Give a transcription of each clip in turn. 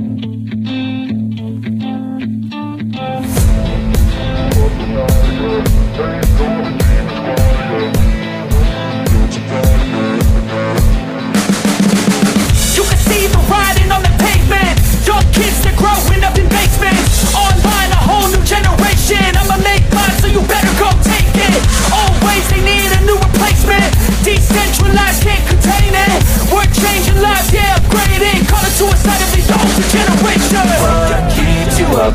You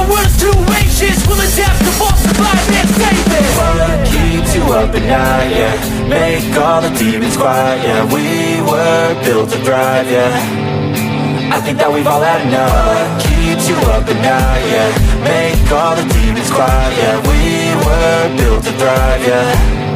the world is too anxious We'll adapt, to evolve, survive and save it. What keeps you up at night, yeah. Make all the demons quiet, yeah. We were built to thrive, yeah. I think that we've all had enough. What keeps you up at night, yeah. Make all the demons quiet, yeah. We were built to thrive, yeah